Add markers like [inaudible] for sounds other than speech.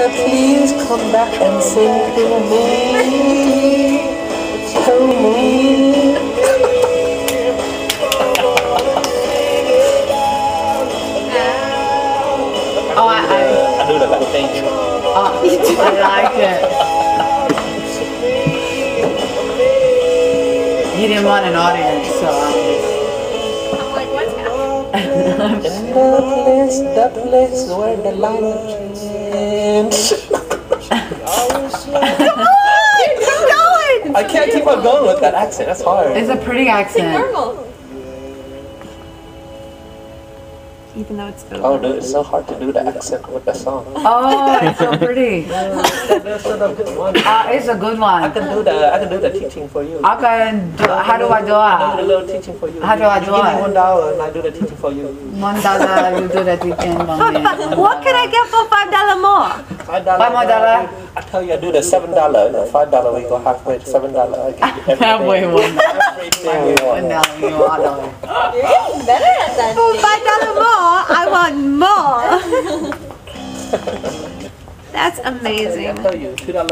Santa, please come back and sing to me. To me. Oh, I, I, oh, [laughs] I do the back thing. oh, I like it. He didn't want an audience, so I'm I'm like, what's [laughs] happening? In the place, the place where the line change. I can't keep on going with that accent. That's hard. It's a pretty accent. Normal. Even though it's over. Oh, dude, it's so hard to do the accent with the song. Oh, it's so [laughs] pretty. That's sort of good one. Uh, it's a good one. I can do the I can do the teaching for you. I can do, how do I do it? I do the little teaching for you. How do I you do Give me one dollar and I do the teaching for you. One dollar, you do the teaching for me. [laughs] What can I get for five dollar more? Five dollar. Five more dollar. I tell you, I do the seven dollar. Five dollar, we go halfway. Seven dollar, I give you [laughs] everything. Halfway one. Everything we One want. dollar, you one dollar. You're getting better at that. For five That's amazing.